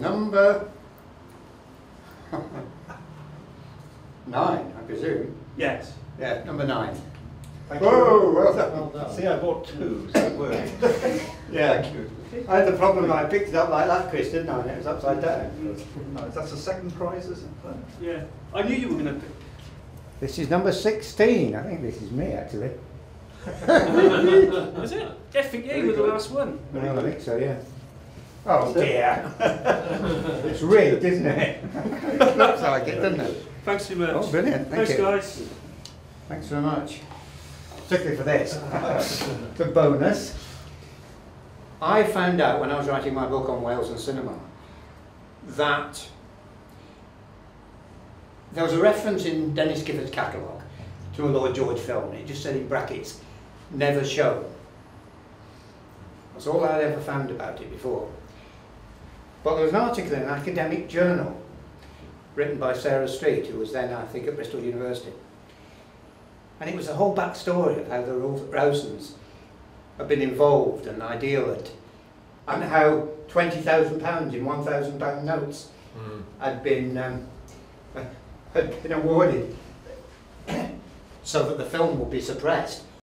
Number nine, I presume. Yes. Yeah, number nine. Thank. Whoa, well done. Well done. See, I bought two, so it worked. Yeah. I had the problem I picked it up like that, Chris, didn't I? And it was upside down. Mm. Oh, no, that's the second prize, isn't it? Yeah. I knew you were going to pick. This is number 16. I think this is me, actually. Is it? I think yeah, you were the last one. Well, I think so, yeah. Oh dear. it's rigged, isn't it? Looks like it, doesn't it? Thanks very much. Oh, brilliant. Thank Thanks, you. guys. Thanks very much. Particularly for this. the bonus. I found out when I was writing my book on Wales and cinema that there was a reference in Denis Gifford's catalogue to a Lloyd George film. It just said in brackets, never shown. That's all I'd ever found about it before. But there was an article in an academic journal written by Sarah Street, who was then, I think, at Bristol University. And it was the whole backstory of how the Rowsons had been involved and ideal and how £20,000 in £1,000 notes had been, um, had been awarded. So that the film would be suppressed